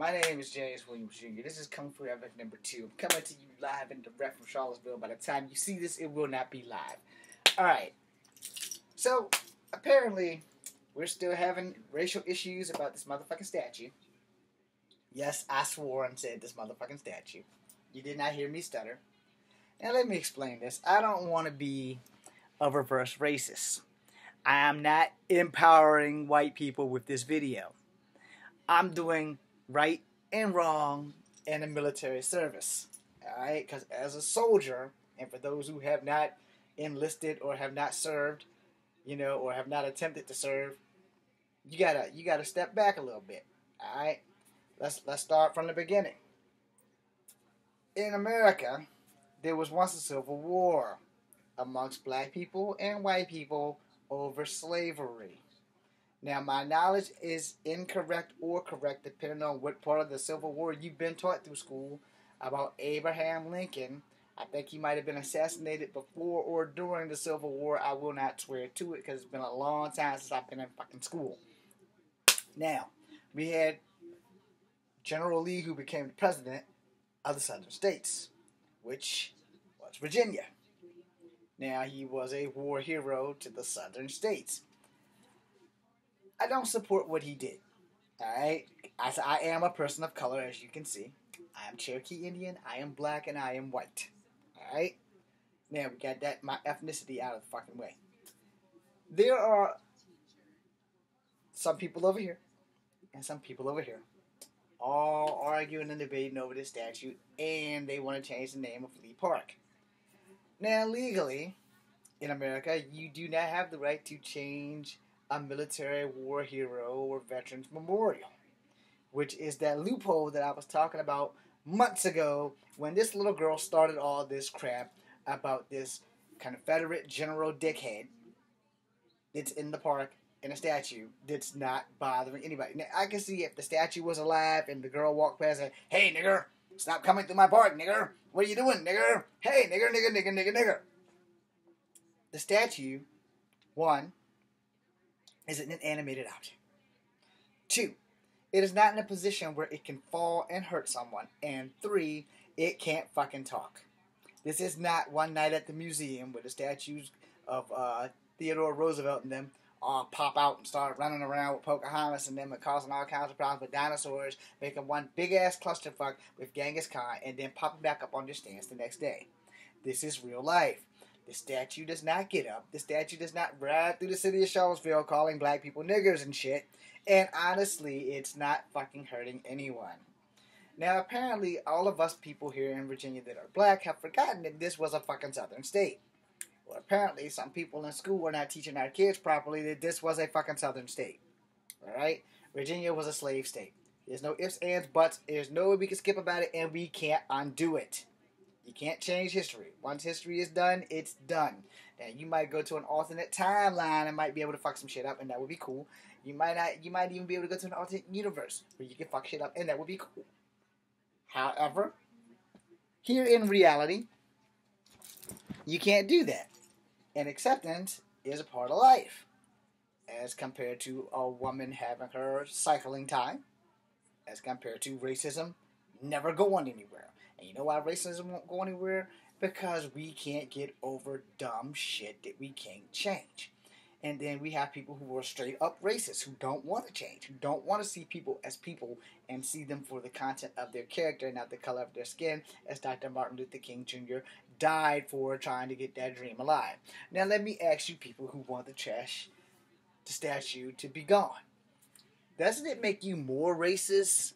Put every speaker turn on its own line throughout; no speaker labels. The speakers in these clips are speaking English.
My name is James Williams Jr. This is Kung Fu Havok number two. I'm coming to you live and direct from Charlottesville. By the time you see this, it will not be live. Alright. So, apparently, we're still having racial issues about this motherfucking statue. Yes, I swore and said this motherfucking statue. You did not hear me stutter. Now, let me explain this. I don't want to be a reverse racist. I am not empowering white people with this video. I'm doing right and wrong in the military service. Alright? Because as a soldier, and for those who have not enlisted or have not served, you know, or have not attempted to serve, you gotta you gotta step back a little bit. Alright? Let's let's start from the beginning. In America, there was once a civil war amongst black people and white people over slavery. Now, my knowledge is incorrect or correct depending on what part of the Civil War you've been taught through school about Abraham Lincoln. I think he might have been assassinated before or during the Civil War. I will not swear to it because it's been a long time since I've been in fucking school. Now, we had General Lee, who became the president of the Southern States, which was Virginia. Now, he was a war hero to the Southern States. I don't support what he did. Alright? As I am a person of color, as you can see. I am Cherokee Indian, I am black, and I am white. Alright? Now we got that my ethnicity out of the fucking way. There are some people over here and some people over here all arguing and debating over this statue and they want to change the name of Lee Park. Now legally in America you do not have the right to change a military war hero or veterans memorial, which is that loophole that I was talking about months ago when this little girl started all this crap about this Confederate general dickhead that's in the park in a statue that's not bothering anybody. Now, I can see if the statue was alive and the girl walked past and, hey, nigger, stop coming through my park, nigger. What are you doing, nigger? Hey, nigger, nigger, nigger, nigger, nigger. The statue, one, is an animated object. Two, it is not in a position where it can fall and hurt someone. And three, it can't fucking talk. This is not one night at the museum where the statues of uh, Theodore Roosevelt and them all pop out and start running around with Pocahontas and them and causing all kinds of problems with dinosaurs, making one big ass clusterfuck with Genghis Khan, and then popping back up on their stands the next day. This is real life. The statue does not get up. The statue does not ride through the city of Charlottesville calling black people niggers and shit. And honestly, it's not fucking hurting anyone. Now, apparently, all of us people here in Virginia that are black have forgotten that this was a fucking southern state. Well, apparently, some people in school were not teaching our kids properly that this was a fucking southern state. Alright? Virginia was a slave state. There's no ifs, ands, buts. There's no way we can skip about it, and we can't undo it. You can't change history. Once history is done, it's done. Now you might go to an alternate timeline and might be able to fuck some shit up, and that would be cool. You might not. You might even be able to go to an alternate universe where you can fuck shit up, and that would be cool. However, here in reality, you can't do that. And acceptance is a part of life, as compared to a woman having her cycling time, as compared to racism never going anywhere. And you know why racism won't go anywhere? Because we can't get over dumb shit that we can't change. And then we have people who are straight up racist, who don't want to change, who don't want to see people as people and see them for the content of their character, and not the color of their skin, as Dr. Martin Luther King Jr. died for trying to get that dream alive. Now, let me ask you people who want the trash, the statue to be gone. Doesn't it make you more racist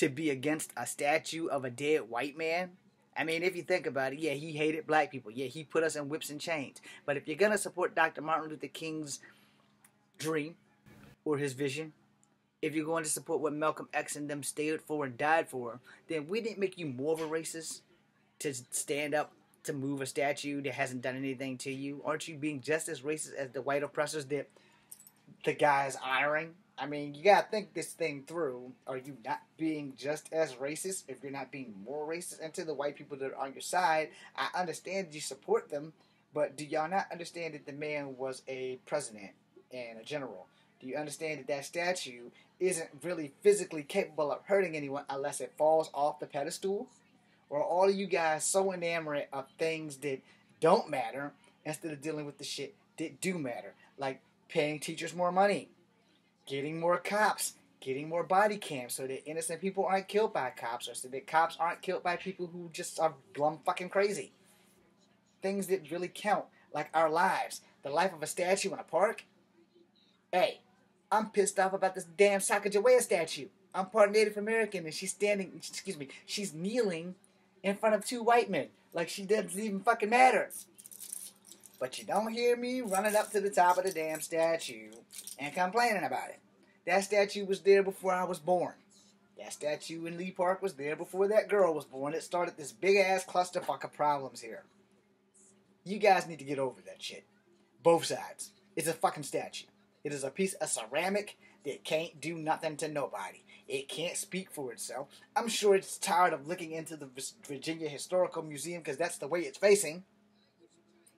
to be against a statue of a dead white man? I mean, if you think about it, yeah, he hated black people. Yeah, he put us in whips and chains. But if you're going to support Dr. Martin Luther King's dream or his vision, if you're going to support what Malcolm X and them stood for and died for, then we didn't make you more of a racist to stand up to move a statue that hasn't done anything to you. Aren't you being just as racist as the white oppressors that the guy is honoring? I mean, you gotta think this thing through. Are you not being just as racist if you're not being more racist? And to the white people that are on your side, I understand you support them, but do y'all not understand that the man was a president and a general? Do you understand that that statue isn't really physically capable of hurting anyone unless it falls off the pedestal? Or are all of you guys so enamored of things that don't matter instead of dealing with the shit that do matter? Like paying teachers more money, getting more cops, getting more body cams so that innocent people aren't killed by cops or so that cops aren't killed by people who just are glum fucking crazy. Things that really count, like our lives. The life of a statue in a park. Hey, I'm pissed off about this damn Sacagawea statue. I'm part Native American and she's standing, excuse me, she's kneeling in front of two white men. Like she doesn't even fucking matter. But you don't hear me running up to the top of the damn statue and complaining about it. That statue was there before I was born. That statue in Lee Park was there before that girl was born. It started this big ass clusterfuck of problems here. You guys need to get over that shit. Both sides. It's a fucking statue. It is a piece of ceramic that can't do nothing to nobody. It can't speak for itself. I'm sure it's tired of looking into the Virginia Historical Museum because that's the way it's facing.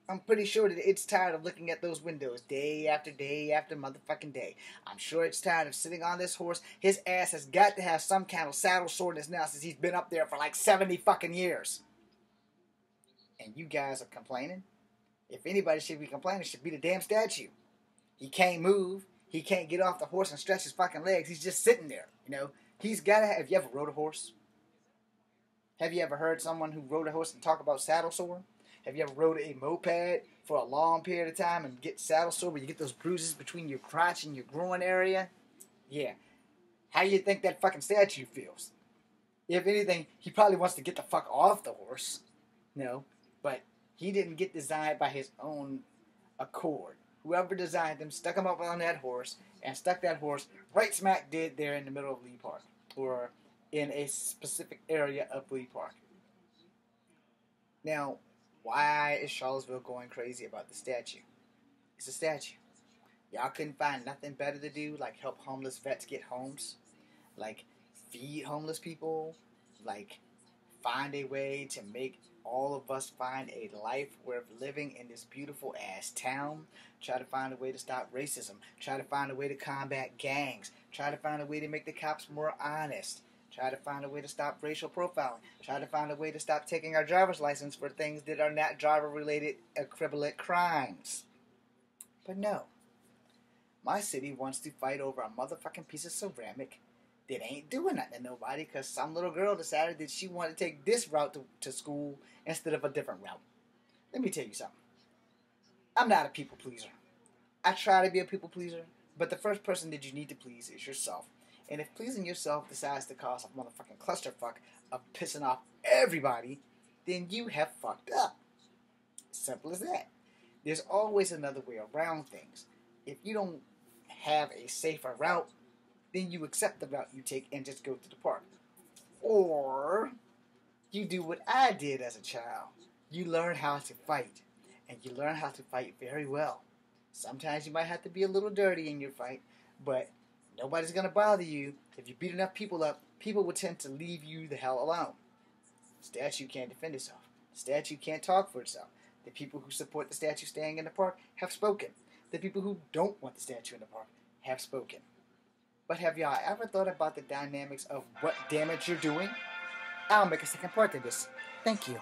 I'm pretty sure that it's tired of looking at those windows day after day after motherfucking day. I'm sure it's tired of sitting on this horse. His ass has got to have some kind of saddle soreness now since he's been up there for like 70 fucking years. And you guys are complaining? If anybody should be complaining, it should be the damn statue. He can't move. He can't get off the horse and stretch his fucking legs. He's just sitting there. You know, he's got to have. Have you ever rode a horse? Have you ever heard someone who rode a horse and talk about saddle sore? Have you ever rode a moped for a long period of time and get saddle sore where you get those bruises between your crotch and your groin area? Yeah. How do you think that fucking statue feels? If anything, he probably wants to get the fuck off the horse. No. But he didn't get designed by his own accord. Whoever designed him stuck him up on that horse and stuck that horse right smack dead there in the middle of Lee Park. Or in a specific area of Lee Park. Now, why is Charlottesville going crazy about the statue? It's a statue. Y'all couldn't find nothing better to do, like help homeless vets get homes, like feed homeless people, like find a way to make all of us find a life worth living in this beautiful ass town. Try to find a way to stop racism. Try to find a way to combat gangs. Try to find a way to make the cops more honest. Try to find a way to stop racial profiling. Try to find a way to stop taking our driver's license for things that are not driver related equivalent crimes. But no. My city wants to fight over a motherfucking piece of ceramic that ain't doing nothing to nobody because some little girl decided that she wanted to take this route to, to school instead of a different route. Let me tell you something. I'm not a people pleaser. I try to be a people pleaser, but the first person that you need to please is yourself. And if pleasing yourself decides to cause a motherfucking clusterfuck of pissing off everybody, then you have fucked up. Simple as that. There's always another way around things. If you don't have a safer route, then you accept the route you take and just go to the park. Or you do what I did as a child. You learn how to fight, and you learn how to fight very well. Sometimes you might have to be a little dirty in your fight, but Nobody's going to bother you. If you beat enough people up, people will tend to leave you the hell alone. The statue can't defend itself. The statue can't talk for itself. The people who support the statue staying in the park have spoken. The people who don't want the statue in the park have spoken. But have y'all ever thought about the dynamics of what damage you're doing? I'll make a second part to this. Thank you.